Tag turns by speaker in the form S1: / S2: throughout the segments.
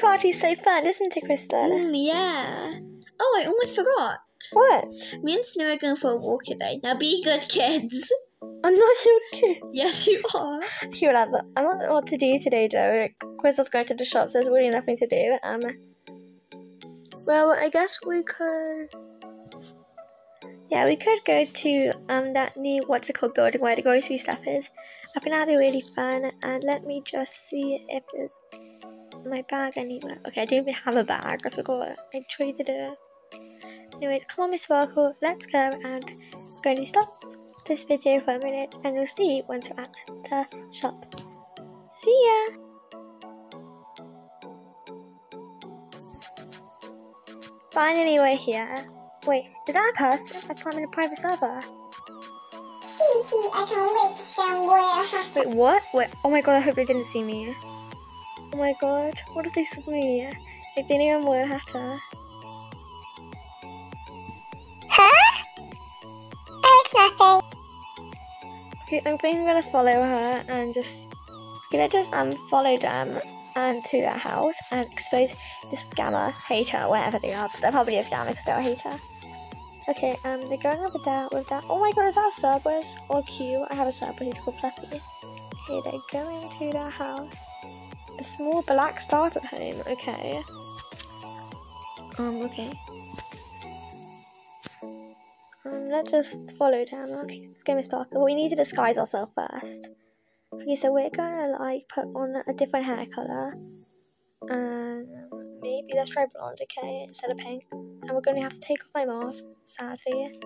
S1: party's so fun, isn't it, Crystal?
S2: Mm, yeah. Oh, I almost forgot.
S1: What?
S2: Me and Snow are going for a walk today. Now be good kids.
S1: I'm not your kid.
S2: yes, you are.
S1: Here, whatever. I don't know what to do today, though. Crystal's going to the shop, so there's really nothing to do. Um. Well, I guess we could. Yeah, we could go to um that new what's it called building where the grocery stuff is. I think that'd be really fun. And let me just see if there's Oh my bag anywhere. Okay, I don't even have a bag. I forgot. I traded it. Anyways, come on, Miss Sparkle. Let's go and going to stop this video for a minute, and we'll see you once we're at the shop. See ya. Finally, we're here. Wait, is that a person? I thought I'm in a private server.
S3: Hee hee, I can't wait to stand where.
S1: Wait, what? Wait, oh my god, I hope they didn't see me. Oh my god, what if they saw me? They didn't even wear a hat.
S3: Huh? It's nothing.
S1: Okay, I'm I'm gonna follow her and just gonna just um follow them and to their house and expose the scammer, hater, whatever they are. But they're probably a scammer because they're a hater. Okay, um, they're going over there with that. Oh my god, is that a Cerberus or Q? I have a Cerberus, he's called Fluffy. Okay, they're going to their house. The small black starter home. Okay. Um. Okay. Um. Let's just follow down. Okay. Let's go, Miss Parker. But we need to disguise ourselves first. Okay. So we're gonna like put on a different hair color. And maybe let's try blonde. Okay, instead of pink. And we're gonna have to take off my mask. Sadly.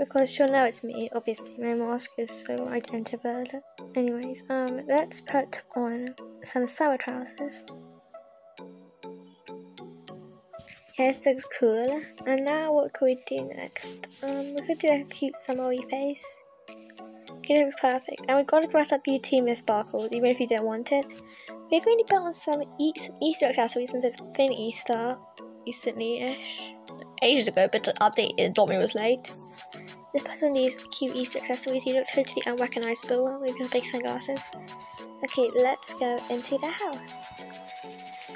S1: Because she'll know it's me. Obviously, my mask is so identifiable. Anyways, um, let's put on some summer trousers. Yeah, this looks cool. And now what could we do next? Um, we could do a cute summery face. That looks perfect. And we've got to dress up you too, Miss Sparkles, even if you don't want it. We're going to put on some Easter accessories since it's been Easter recently-ish. Ages ago, but the update it told me it was late. Let's put on these cute accessories. You look totally unrecognizable with your big sunglasses. Okay, let's go into the house.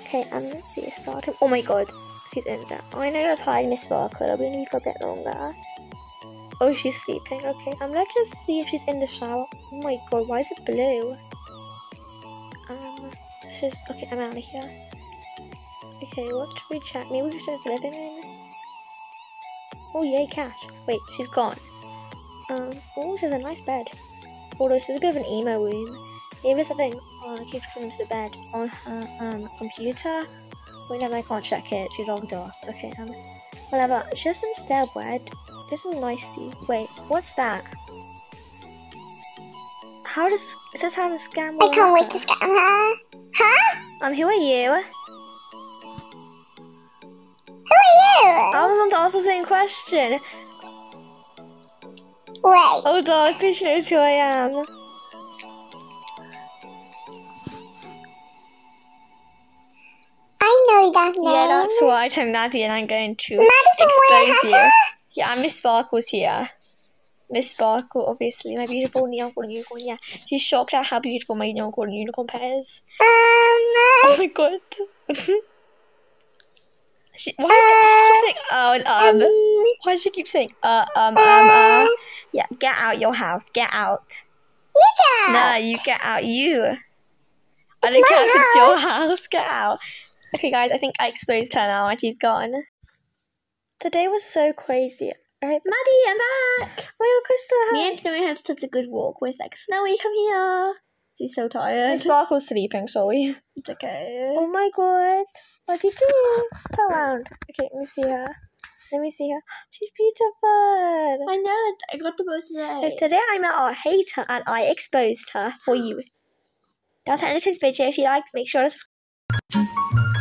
S1: Okay, um, let's see, start him. Oh my god, she's in there. I know you're tired, Miss Sparkle. I'll be in for a bit longer. Oh, she's sleeping. Okay, um, let's just see if she's in the shower. Oh my god, why is it blue? Um, this is okay. I'm out of here. Okay, what should we check? Maybe we should living room. Oh yay, cash. Wait, she's gone. Um, oh, she's a nice bed. Oh, this is a bit of an emo room. Maybe there's something uh, keeps coming to the bed on her um computer. Wait, no, I can't check it. She's logged off. Okay, um, whatever. She has some stair bread. This is nice. Wait, what's that? How does it says how to scam?
S3: I can't wait to scam her. Huh?
S1: Um, who are you? I was on to ask the same question.
S3: Wait.
S1: Oh, dog, bitch knows who I am.
S3: I know that name.
S1: Yeah, that's right. I'm Maddi, and I'm going to
S3: Madison
S1: expose you. Yeah, Miss Sparkle's here. Miss Sparkle, obviously, my beautiful unicorn unicorn. Yeah, she's shocked at how beautiful my unicorn unicorn pair is.
S3: Um,
S1: Oh my god. she, why she keep saying oh and um?
S3: um,
S1: Why does she keep saying uh um um uh? Yeah, get out your house. Get out.
S3: you go.
S1: No, you get out. You. I
S3: It's
S1: don't
S3: my
S1: care your house. Get out. Okay, guys, I think I exposed her now and she's gone. Today was so crazy. Alright,
S2: Maddi, I'm back.
S1: Where well, Krista,
S2: Me and Snowy had such a good walk. We're like, Snowy, come here. She's so tired.
S1: Sparkle's sleeping, sorry.
S2: It's okay.
S1: Oh my god. What did you do? Turn around. Okay, let me see her. Let me see her. She's beautiful.
S2: I know. it. I got the boat today.
S1: Yes, today I met our hater and I exposed her for you. That's the end of this video. If you liked, make sure to subscribe.